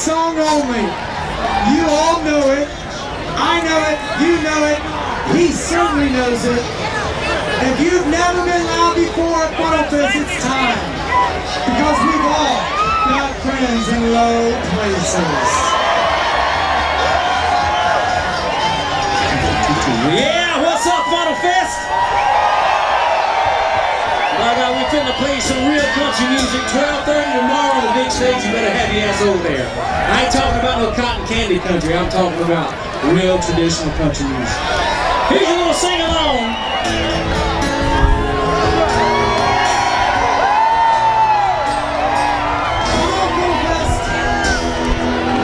song only. You all know it. I know it. You know it. He certainly knows it. If you've never been loud before at Funnel Fest, it's time. Because we've all got friends in low places. Yeah, what's up, Funnel finna play some real country music. 12:30 tomorrow on the big stage. You better have your ass over there. I ain't talking about no cotton candy country. I'm talking about real traditional country music. Here's a little sing along.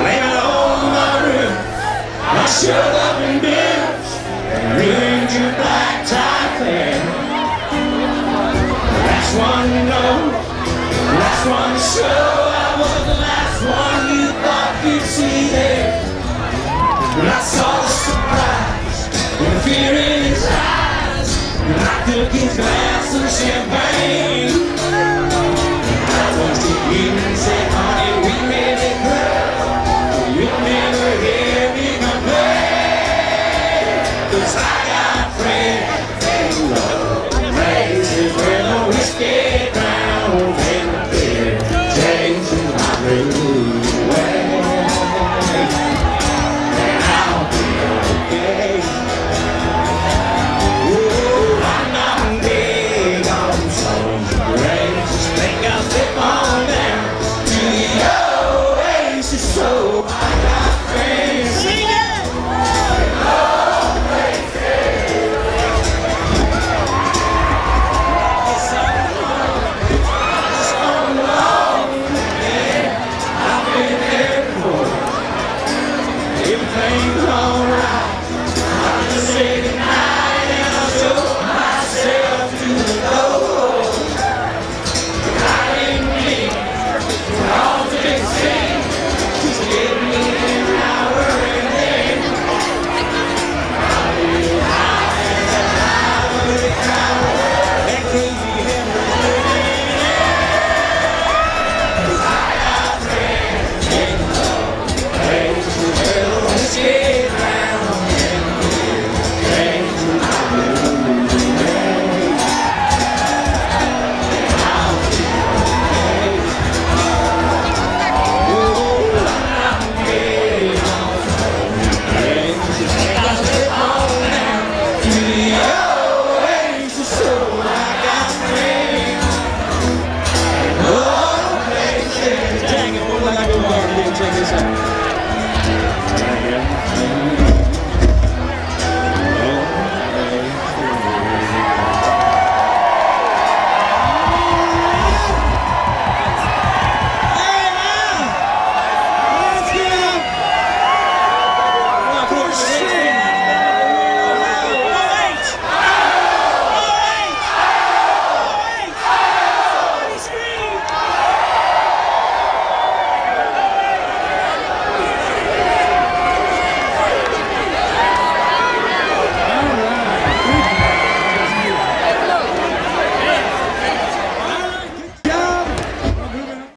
Lay it on my roof. I shut up and dance. Ruined your black tie fair. One to know. Last one to show. I was the last one you thought you'd see there. When I saw the surprise the fear in his eyes, and I took his glass of champagne. I touched him and said, honey, we made it. You'll never hear me I